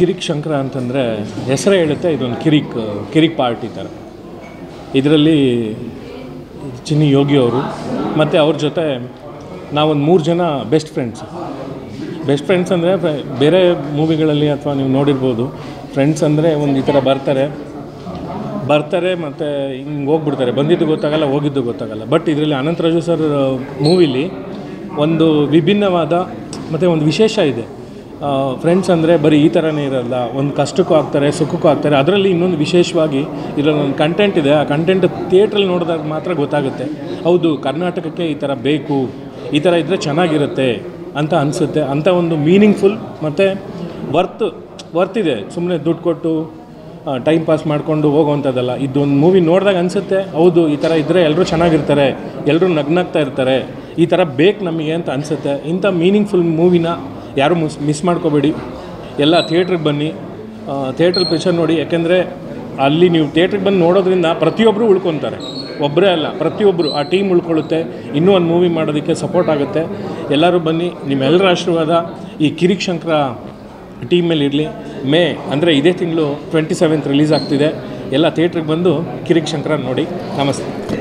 ಕಿರಿಕ್ ಶಂಕರ ಅಂತಂದರೆ ಹೆಸರೇ ಹೇಳುತ್ತೆ, ಇದೊಂದು ಕಿರಿಕ್ ಕಿರಿಕ್ ಪಾರ್ಟಿ ಥರ ಇದರಲ್ಲಿ ಚಿನ್ನಿ ಯೋಗಿ ಅವರು, ಮತ್ತು ಅವ್ರ ಜೊತೆ ನಾವೊಂದು ಮೂರು ಜನ ಬೆಸ್ಟ್ ಫ್ರೆಂಡ್ಸ್ ಬೆಸ್ಟ್ ಫ್ರೆಂಡ್ಸ್ ಅಂದರೆ ಬೇರೆ ಮೂವಿಗಳಲ್ಲಿ ಅಥವಾ ನೀವು ನೋಡಿರ್ಬೋದು ಫ್ರೆಂಡ್ಸ್ ಅಂದರೆ ಒಂದು ಈ ಥರ ಬರ್ತಾರೆ. ಬರ್ತಾರೆ ಮತ್ತು ಹಿಂಗೆ ಹೋಗ್ಬಿಡ್ತಾರೆ. ಬಂದಿದ್ದು ಗೊತ್ತಾಗಲ್ಲ, ಹೋಗಿದ್ದು ಗೊತ್ತಾಗಲ್ಲ. ಬಟ್ ಇದರಲ್ಲಿ ಅನಂತರಾಜು ಸರ್ ಮೂವಿಲಿ ಒಂದು ವಿಭಿನ್ನವಾದ, ಮತ್ತು ಒಂದು ವಿಶೇಷ ಇದೆ. ಫ್ರೆಂಡ್ಸ್ ಅಂದರೆ ಬರೀ ಈ ಥರನೇ ಇರಲ್ಲ, ಒಂದು ಕಷ್ಟಕ್ಕೂ ಆಗ್ತಾರೆ, ಸುಖಕ್ಕೂ ಆಗ್ತಾರೆ. ಅದರಲ್ಲಿ ಇನ್ನೊಂದು ವಿಶೇಷವಾಗಿ ಇದರಲ್ಲಿ ಒಂದು ಕಂಟೆಂಟ್ ಇದೆ. ಆ ಕಂಟೆಂಟ್ ಥಿಯೇಟ್ರಲ್ಲಿ ನೋಡಿದಾಗ ಮಾತ್ರ ಗೊತ್ತಾಗುತ್ತೆ. ಹೌದು, ಕರ್ನಾಟಕಕ್ಕೆ ಈ ಥರ ಬೇಕು, ಈ ಥರ ಇದ್ದರೆ ಚೆನ್ನಾಗಿರುತ್ತೆ ಅಂತ ಅನಿಸುತ್ತೆ. ಅಂಥ ಒಂದು ಮೀನಿಂಗ್ಫುಲ್ ಮತ್ತು ವರ್ತ್ ವರ್ತ್ ಇದೆ. ಸುಮ್ಮನೆ ದುಡ್ಡು ಕೊಟ್ಟು ಟೈಮ್ ಪಾಸ್ ಮಾಡಿಕೊಂಡು ಹೋಗುವಂಥದ್ದಲ್ಲ. ಇದೊಂದು ಮೂವಿ ನೋಡಿದಾಗ ಅನಿಸುತ್ತೆ, ಹೌದು, ಈ ಥರ ಇದ್ದರೆ ಎಲ್ಲರೂ ಚೆನ್ನಾಗಿರ್ತಾರೆ ಎಲ್ಲರೂ ನಗ್ನಾಗ್ತಾ ಇರ್ತಾರೆ, ಈ ಥರ ಬೇಕು ನಮಗೆ ಅಂತ ಅನಿಸುತ್ತೆ. ಇಂಥ ಮೀನಿಂಗ್ಫುಲ್ ಮೂವಿನ ಯಾರೂ ಮಿಸ್ ಮಿಸ್ ಮಾಡ್ಕೋಬೇಡಿ. ಎಲ್ಲ ಥಿಯೇಟ್ರಿಗೆ ಬನ್ನಿ. ಥಿಯೇಟ್ರಲ್ಲಿ ಪಿಕ್ಚರ್ ನೋಡಿ. ಯಾಕೆಂದರೆ ಅಲ್ಲಿ ನೀವು ಥಿಯೇಟ್ರಿಗೆ ಬಂದು ನೋಡೋದ್ರಿಂದ ಪ್ರತಿಯೊಬ್ಬರು ಉಳ್ಕೊತಾರೆ. ಒಬ್ಬರೇ ಅಲ್ಲ ಪ್ರತಿಯೊಬ್ಬರು ಆ ಟೀಮ್ ಉಳ್ಕೊಳ್ಳುತ್ತೆ. ಇನ್ನೂ ಒಂದು ಮೂವಿ ಮಾಡೋದಕ್ಕೆ ಸಪೋರ್ಟ್ ಆಗುತ್ತೆ. ಎಲ್ಲರೂ ಬನ್ನಿ. ನಿಮ್ಮೆಲ್ಲರ ಆಶೀರ್ವಾದ ಈ ಕಿರಿಕ್ ಶಂಕರ ಟೀಮ್ ಮೇಲೆ ಇರಲಿ. ಮೇ, ಅಂದರೆ ಇದೇ ತಿಂಗಳು ಟ್ವೆಂಟಿ ಸೆವೆಂತ್ ರಿಲೀಸ್ ಆಗ್ತಿದೆ. ಎಲ್ಲ ಥಿಯೇಟ್ರಿಗೆ ಬಂದು ಕಿರಿಕ್ ಶಂಕರ ನೋಡಿ. ನಮಸ್ತೆ.